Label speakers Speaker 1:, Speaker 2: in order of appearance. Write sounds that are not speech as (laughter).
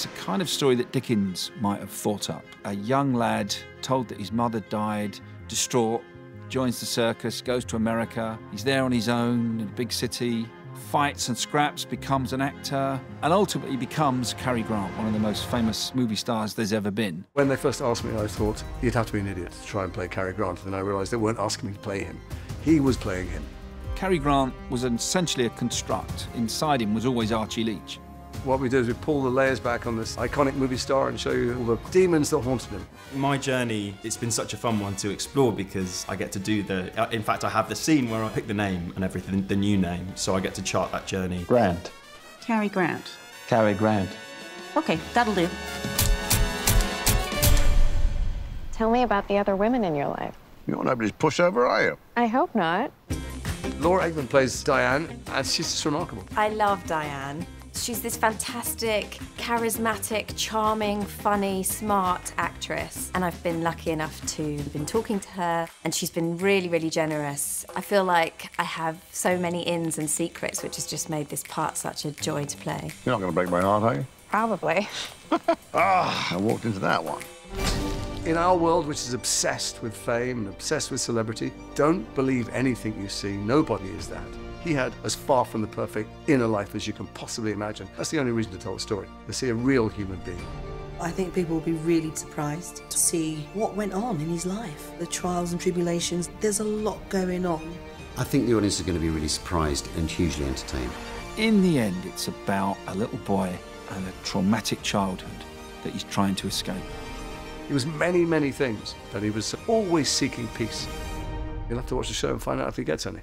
Speaker 1: It's a kind of story that Dickens might have thought up. A young lad told that his mother died, distraught, joins the circus, goes to America. He's there on his own in a big city, fights and scraps, becomes an actor, and ultimately becomes Cary Grant, one of the most famous movie stars there's ever been.
Speaker 2: When they first asked me, I thought, you'd have to be an idiot to try and play Cary Grant. And then I realised they weren't asking me to play him. He was playing him.
Speaker 1: Cary Grant was essentially a construct. Inside him was always Archie Leach.
Speaker 2: What we do is we pull the layers back on this iconic movie star and show you all the demons that haunted him.
Speaker 3: My journey, it's been such a fun one to explore because I get to do the. uh, In fact, I have the scene where I pick the name and everything, the new name, so I get to chart that journey.
Speaker 4: Grant.
Speaker 5: Cary Grant.
Speaker 4: Cary Grant.
Speaker 5: Okay, that'll do.
Speaker 6: Tell me about the other women in your life.
Speaker 7: You're not nobody's pushover, are you?
Speaker 6: I hope not.
Speaker 2: Laura Aikman plays Dyan, and she's just remarkable.
Speaker 8: I love Dyan. She's this fantastic, charismatic, charming, funny, smart actress. And I've been lucky enough to have been talking to her, and she's been really, really generous. I feel like I have so many ins and secrets, which has just made this part such a joy to play.
Speaker 7: You're not going to break my heart, are you?
Speaker 6: Probably. (laughs)
Speaker 7: Ah, I walked into that one.
Speaker 2: In our world, which is obsessed with fame and obsessed with celebrity, don't believe anything you see. Nobody is that. He had as far from the perfect inner life as you can possibly imagine. That's the only reason to tell the story, to see a real human being.
Speaker 9: I think people will be really surprised to see what went on in his life, the trials and tribulations. There's a lot going on.
Speaker 10: I think the audience are going to be really surprised and hugely entertained.
Speaker 1: In the end, it's about a little boy and a traumatic childhood that he's trying to escape.
Speaker 2: He was many, many things, but he was always seeking peace. You'll have to watch the show and find out if he gets any.